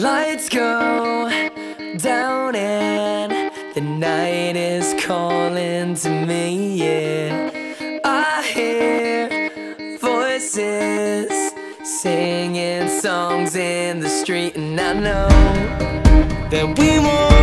lights go down and the night is calling to me, yeah. I hear voices singing songs in the street and I know that we won't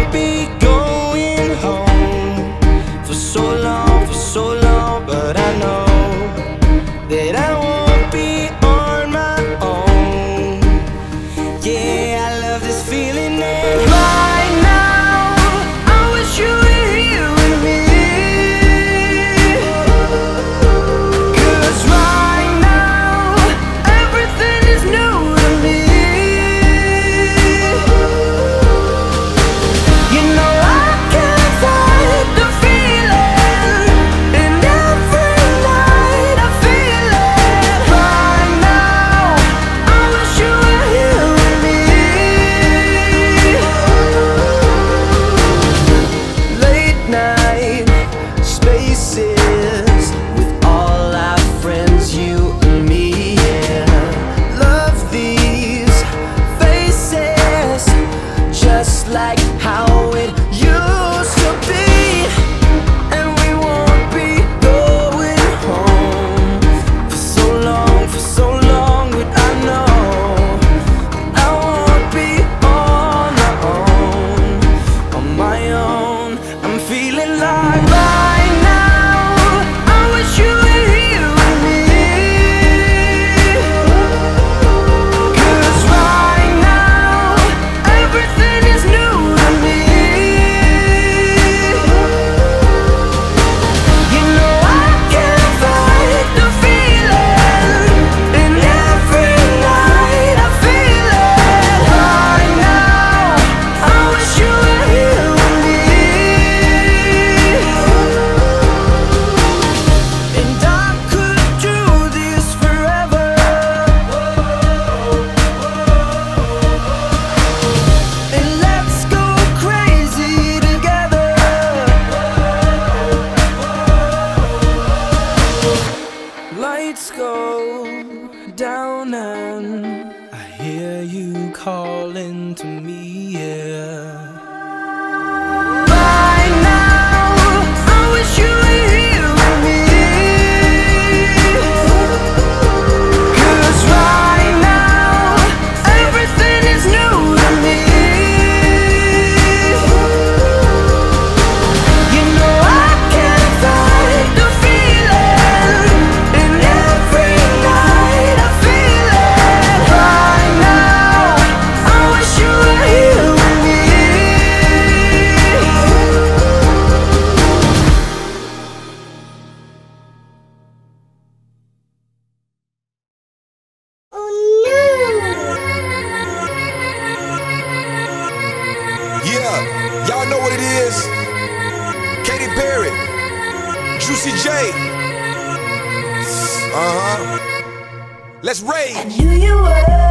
Uh huh. Let's rage. You were,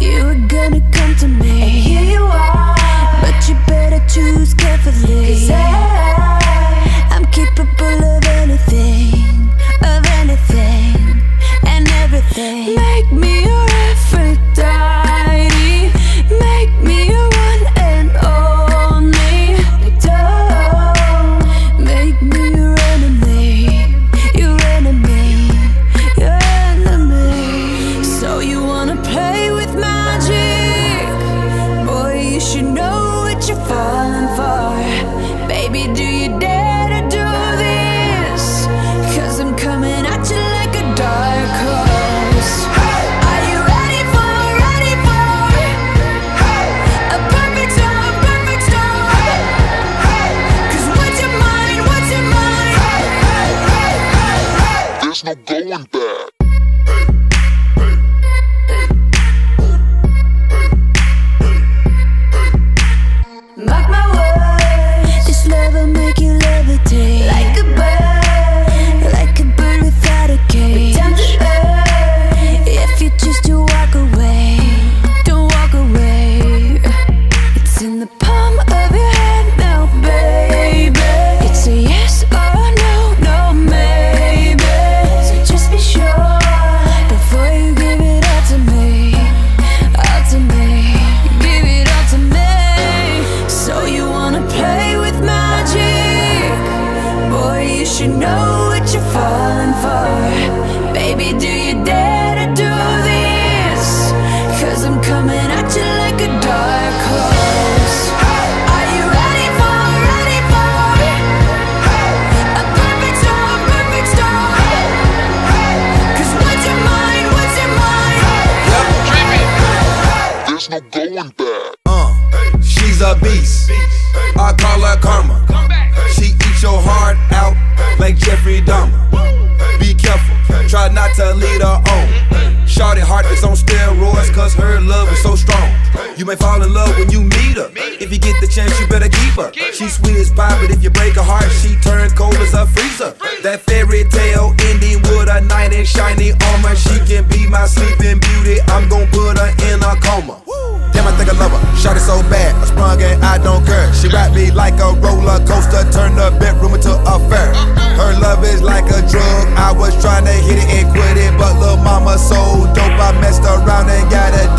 you were gonna come to me. And here you are, but you better choose carefully. Cause I, I'm capable of anything, of anything, and everything. Make me a beast. I call her karma. She eats your heart out like Jeffrey Dahmer. Be careful, try not to lead her on. Shorty heart is on steroids, cause her love is so strong. You may fall in love when you meet her. If you get the chance, you better keep her. She's sweet as pie, but if you break her heart, she turns cold as a freezer. That fairy tale ending with a knight in shiny armor. She can be my sleeping beauty. I'm gonna put her in a coma. Damn, I think I love her. Shot it so bad, I sprung and I don't care. She wrapped me like a roller coaster, turned the bedroom into a fair. Her love is like a drug. I was trying to hit it and quit it, but little mama so dope, I messed around and got addicted.